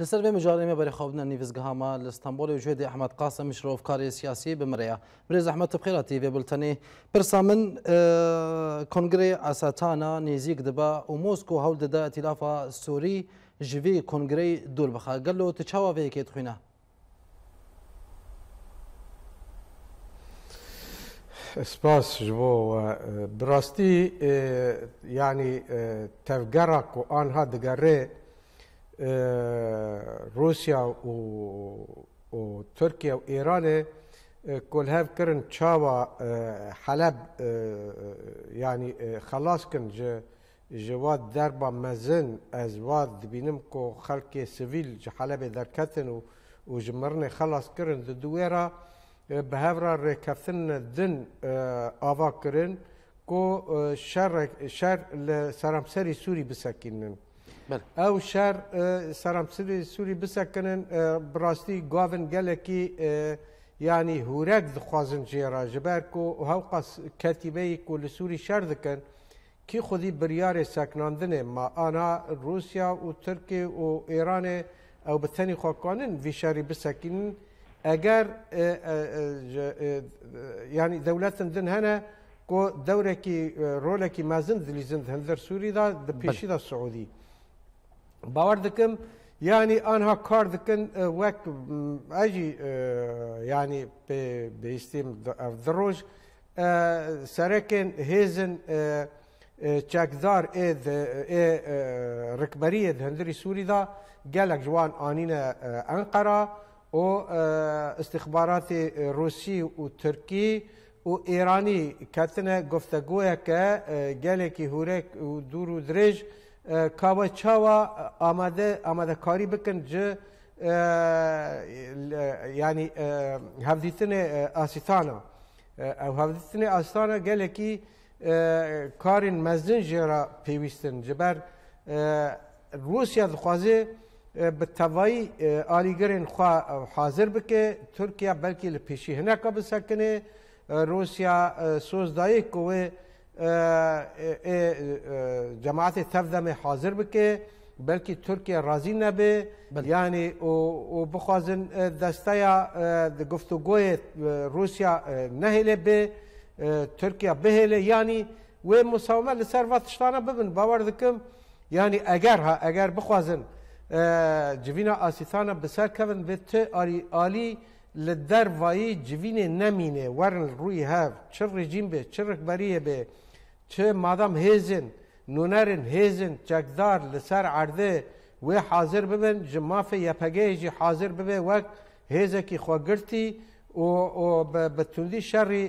لسر به مجاری می برای خوابن نیوزگاه ما و وجود احمد قاسم مشروف کاری سیاسی مریا بریز احمد تبخیراتی و بلتنی پرسامن کنگری آه، اساتانا نیزیک دبا و موسکو هول داده اتلافا سوری جوی کنگری دور بخا گلو تچاوا وی کی تخوینه سباس جبو براستي يعني تفقرك وان آنها قريه روسيا و, و تركيا وإيران كل هاف كرن تشاوا حلب يعني خلاص كن جواد ضربة مزن أزواد بينم كو خلق سيفيل حلب دركتن وجمرني خلاص كرن دويرا بهفرا ركفتن دن آفا كرن كو شر شر لسرمسري سوري بسكنن او شهر سرمسد سوری بسکنن براستی گاون گلکی یعنی هورک دخوازن جیرا جبر کو هاو قص کتیبه کو لسوری شهر دکن کی خودی بریار سکناندن ما آنا روسیا و ترکیه و ایران او بثنی خواکانن وی شهری بسکنن اگر یعنی دولتن دن هنه کو دوره کی رول کی مازن دلیزند هندر سوری دا د پیشی دا سعودی باور دکم یعنی آنها کار دکن وەک ئەجی ینی بەیستیم درۆژ سەرەکەن هێزن چەکدار ڕکبەریە هەندری سووریدا گەلک جوان ئاینە ئەنقەرا و استخباراتی رووسی و ترکی و ئێرانی کەتنە گفتەگویەکە گەلێکی هورێک و دوور و درێژ، کاوه چاوا آماده آماده کاری بکن جه یعنی هفدیتن آسیتانا او هفدیتن آسیتانا گله کی کارین مزن جرا پیوستن جبر روسیا دخوازه به توایی آلیگرین خوا حاضر بکه ترکیه بلکه لپیشی هنه که بسکنه روسیا سوزدائی کوه جماعت سبزه می حاضر بکه بلکه ترکیه راضی نبه یعنی او بخوازن دسته گفتگوی روسیا نهله به ترکیه بهله یعنی و مساومه لسر واتشتانه ببن باور دکم یعنی اگر ها اگر بخوازن جوینا آسیتانا بسر کون به ته آلی آلی لدر وایی جوین نمینه ورن روی هف چه رژیم به چه رهبریه به چه مادام هیزن نونرن هیزن چکدار لسر عرده و حاضر ببن جماف یپگه جی حاضر ببن وک هیزه کی خواه گرتی و, و بتوندی شری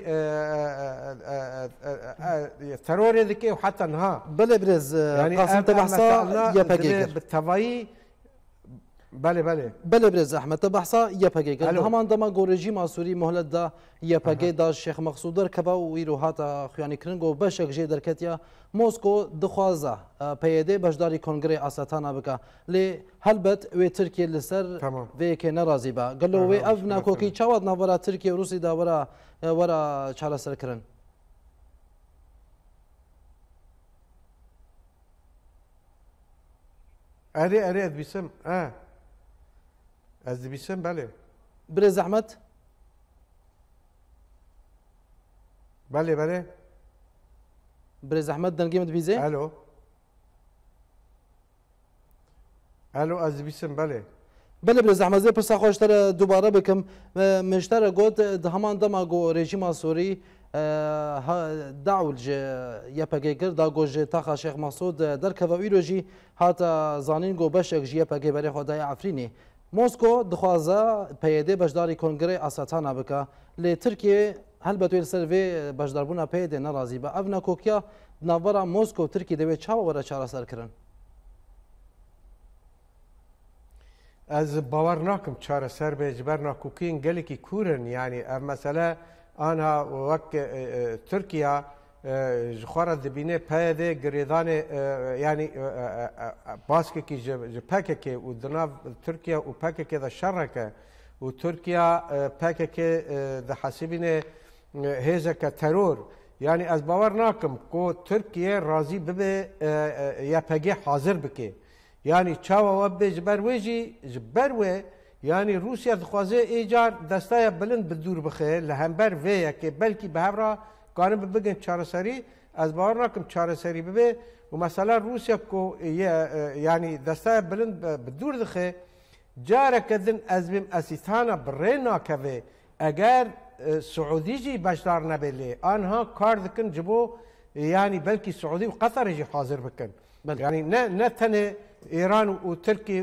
ترور دکی و حتی نها بله برز يعني قاسم تبع سا یپگه گر بالتوایی بله بله بله بله زحمت بحثا یپگی کرد همان دما گورجی ماسوری مهلت دا یپگی دا شیخ مقصود در کبا و ایرو هاتا خویانی کرنگ و بشک جی در کتیا موسکو دخوازا پیده بجداری کنگره آساتانا بکا لی هلبت و ترکیه لسر و که نرازی با گلو و اف ناکوکی چاواد نورا ترکیه و روسی دا ورا ورا چارا سر کرن اره اره بسم اه از 200 بله بره زحمت بله بله بره زحمت دنگیم بیزه الو الو از بیسم بله بله بله زحمت زی پرسا خوشتر دوباره بکم مشتر گوت ده همان دما گو رژیم سوری داول جه یپگه کرد دا گو جه تاقا شیخ در کوایی رو جی حتی زانین گو بشک جی یپگه بری خدای عفرینی مۆسکۆ دخوازە پەیدێ بەشداری کۆنگرەی ئاساتانە بکە لێ ترکێ هەل بە توێر سەرێ بەشداربوونا پێدێ نەڕازی بە ئەف نەکۆکیا ناوەرە مۆسکۆ و ترکی دەوێت چاوەوەرە چارەسەرکردن ez bawer nakim çareser bê ji ber nakokiyên gelekî kûrin yanî ev mesele anha wek Tirkiya ji xwe re dibîne peyedê girêdanê yanî baskekî ji pekekê û di nav Tirkiya û pekekê de şerreke û Tirkiya pekekê di hesibînê hêzeke teror yanî ez bawer nakim ku Tirkiye razî bibe yepegê hazir bike yanî çawa we bê ji ber wê jî ji ber wê yanî Rûsya dixwaze êcar destaya bilind bi dûr bixe li hember vê yekê belkî bi hevra قانون بگیم چارەسەری ئەز باوەڕ ناکەم چارەسەری ببێ و مەسەلا رووسیا بکۆ ینی دەستای بلند دوور دخێ جارەکە دن ئەز بم ئەسیستانە بڕێ ناکەوێ ئەگەر سعودیجی بەشدار نەبێت لێ ئەها کار دکن جبۆ ینی بەلکی سعودی و قەتەرێژی حاضر بکەن ینی نەتەنێ ئێران و ترکی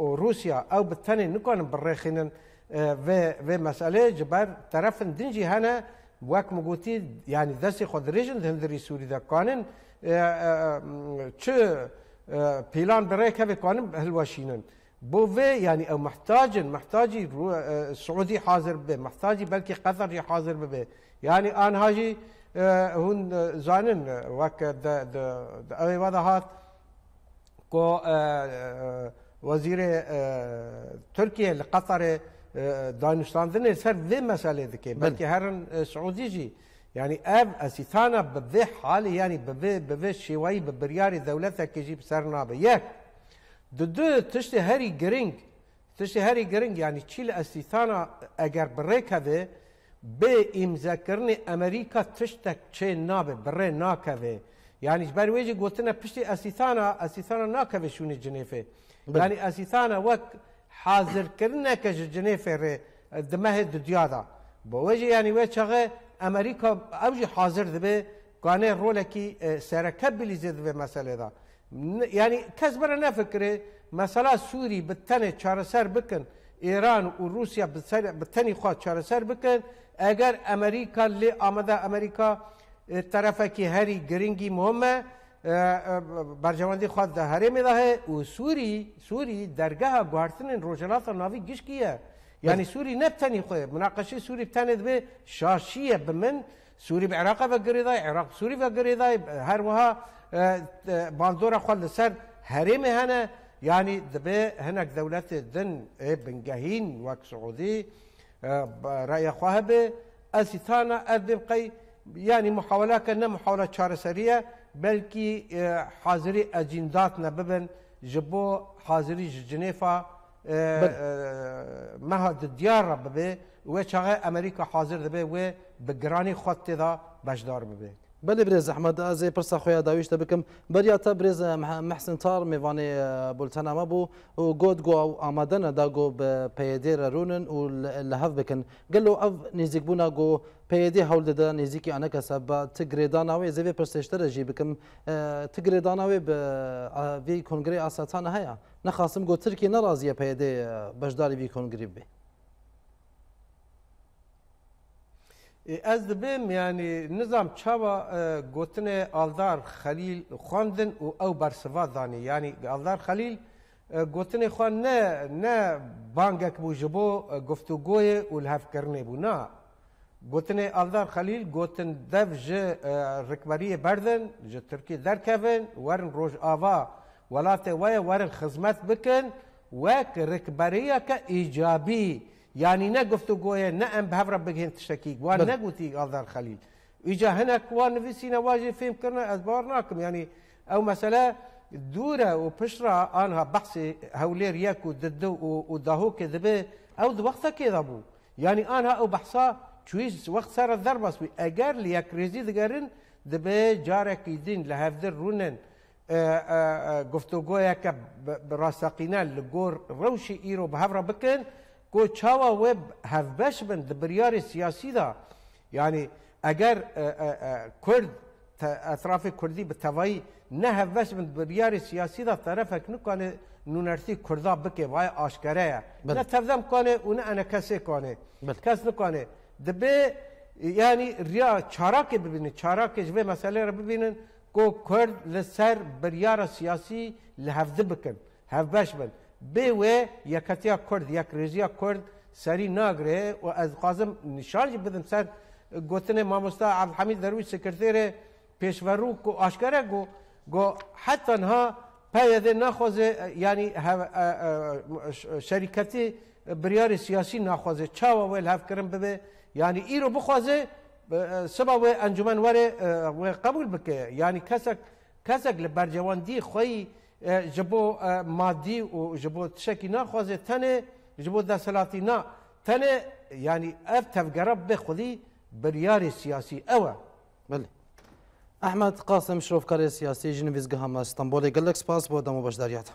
و رووسیا ئەو بتەنێ نکۆن بڕێخینن وێ مەسەلێ جبەر تەرەفن دنجی هەنە Buak më yani dhe si xhodrishën dhe ndëri suri dhe kanën çë بلان بريك هذا كان هالواشينن بوفي يعني او محتاج محتاجي السعودي حاضر به محتاجي بلكي قطر حاضر به يعني آن هاجي اه، هون زانن وك د د اوي وضعات كو وزير تركيا لقطر آه، دانشتاندن سر و مسألة دکه بلکه هر آه، سعودي جي يعني اب أسيثانا بذي حالي يعني بذي بذي شوائي ببرياري بریاری دولت بسر نابي يك دو دو تشتي هري گرنگ تشتي هري گرنگ يعني چيل أسيثانا اگر بريك هذي بي امزاكرن امريكا تشتك چه نابي بري ناك هذي يعني جبار ويجي قلت لنا بشتي اسيثانا اسيثانا هذي شوني جنيفي يعني اسيثانا وقت حاضرکردنەکە ji cinê fêrê dimehê di diya da bo we jî yanî we çaxe Emerîka ew jî hazir dibe ganê rolekî serekebilîzê dibe meselê da yanî kes bere nefikirê mesela Sûrî bi tenê çareser bikin İran û Rusya bi tenî xwa çareser bikin eger Emerîka lê amede Emerîka terefekî herî giringî muhimme برجمنده خود در حرم راه و سوری سوری درگاه گوارتن روجنات ناوی گیش کیه یعنی سوری نه بتنی خو مناقشه سوری بتند به شاشیه بمن سوری به عراق بگری دای عراق سوری بگری دای هر وها باندورا خو لسر حرم هنه يعني دبي هناك دولات دن بن جاهين وك سعودي رأي خواهبه أسيتانا أذبقي يعني محاولات كنا محاولات شارسرية بلکی حاضری اجیندات نببن جبو حاضری جنیفا مها ديار ربه و چاغه امریکا حاضر ده به و بگرانی خود ته دا بجدار ببه بله برز احمد از پرسا خویا داویشته بکم بریا تا برز محسن تار میوانی بولتنا ما بو و گود گو او آمدن دا گو پیدی رونن و لحف بکن گلو او نزیک بونا گو پیدی حول داده نزیکی آنها کسا با تگریدان اوی زیوی پرسشتر جی بکم تگریدان اوی به وی کنگری آساتان هیا نخواستم گو ترکی نرازیه پیدی بجداری وی کنگری بی E, ez dibim yani nizam çava e, gotine Aldar Halil xwandin û ew bersiva danî yani Aldar Halil e, gotinê xwe ne ne bangek bû ji bo guftûgoyê û lhevkirinê bû na gotinê Aldar Halil gotin dev ji rikberiyê berdin ji Tirkî derkevin werin rojava welatê we ye werin xizmet bikin wek rikberiyeke îcabî نا قفتو قوية نا ام بهاف ربك هين تشتكيك وان نا قوتي آذر خليل ويجا هنک و نویسی نواجه فهم کرنا از بار او مثلا دوره و پشرا آنها بحث هولير ياكو ددو وداهو كذبه او وقتها كذبو يعني آنها او بحثا تويز وقت سارة الضربة سوي اگر ليا كريزي دقارن دبه جارك يدين لهفدر رونن قفتو اه، اه، اه، که براستقینا لگور روشی ایرو إيرو هفر بکن Koçava ve hevbeşmen di biryarê siyasî da yani eger e, e, e Kurd etrafê Kurdî bi tevayî ne hevbeşmin di biryarê siyasî da terefek nikane nûnertî Kurda bike vay aşkere ye. Ne tevdem kane û ne enekesê kane. Kes nikane. Dibe yani riya çarakê bibînin, çarakê ji vê meselê re bibînin ku Kurd li ser biryara siyasî li hevdî bikin, hevbeş bin. بێوێ یەکەتیا کورد یەکرێژیا کورد سەری ناگرێ و ئەز قازم نیشارجی بدم سەر گوتنێ مامۆستا عبحەمید دەروی سکرتێرێ پێشڤەڕوو و ئاشکرە گو گۆ حتەنها پەیەدێ ناخوازێ ینی شەریکەتی بریاری سیاسی ناخوازێ چاوە وێ هەفکردن ببێ ینی ئیرۆ بخوازێ سبا وێ ئەنجومەن وەرێ قبول بکە ینی کەسێک کەسێک لە بەرجەوەندی خۆی ji e, bo e, madî û ji bo tişekî naxwaze tenê ji bo deselatî na tenê yanî ev tevgera bê xudî biryarê siyasî ew e bilê Ahmed Qasem şrovkarê siyasî ji nivîzgeha me Stenbolê gelek spas bo demû beşdariyata.